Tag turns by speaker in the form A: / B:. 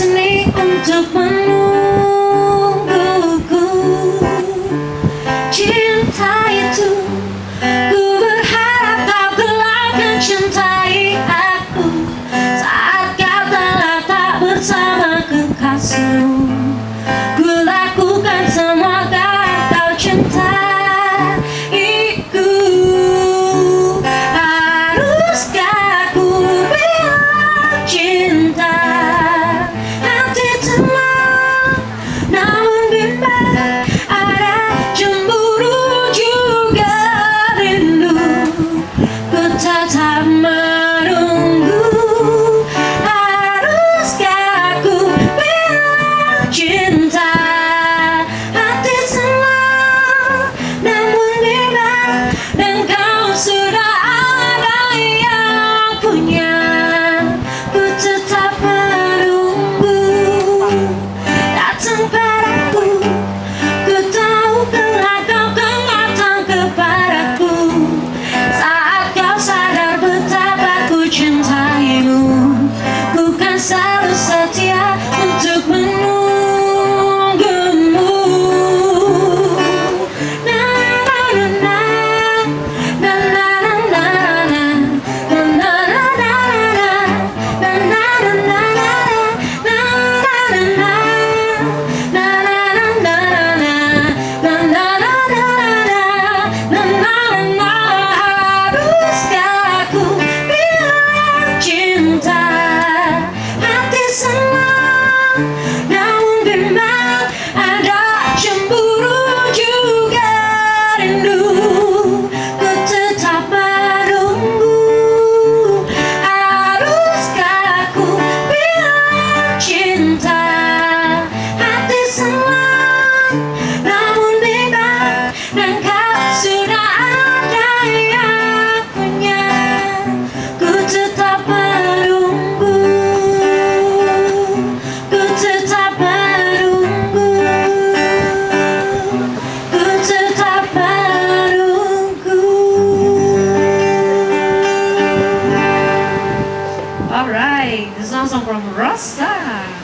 A: destiny under one Alright, this is song from Rosa.